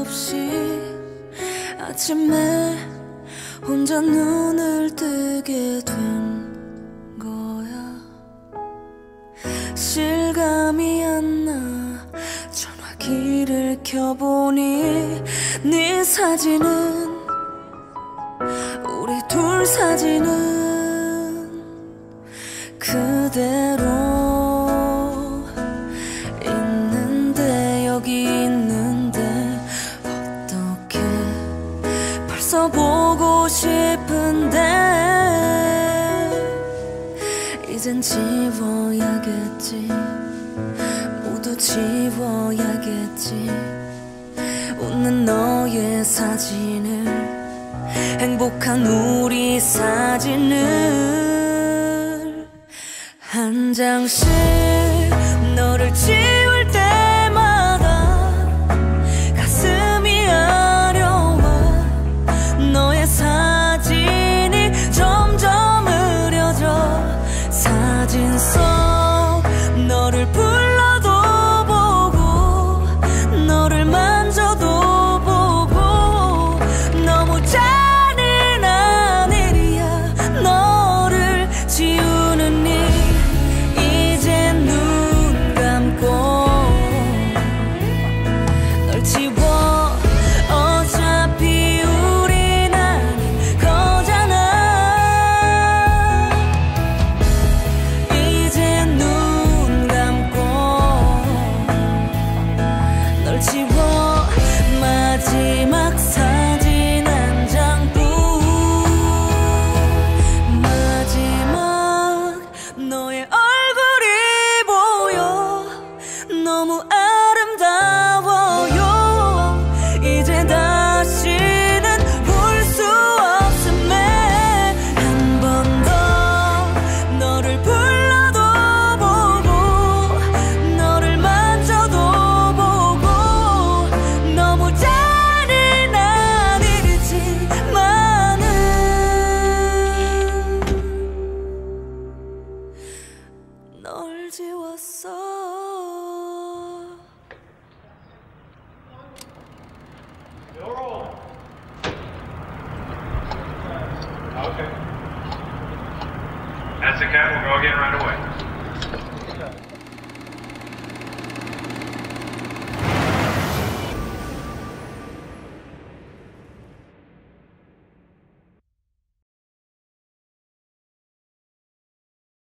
없이 아침에 혼자 눈을 뜨게 된 거야. 실감이 안 나. 전화기를 켜보니 네 사진은 우리 둘 사진은 싶은데 이젠 지워야겠지. 모두 지워야겠지. 웃는 너의 사진을 행복한 우리 사진을 한 장씩 사진 That's the cat. We'll go again right away.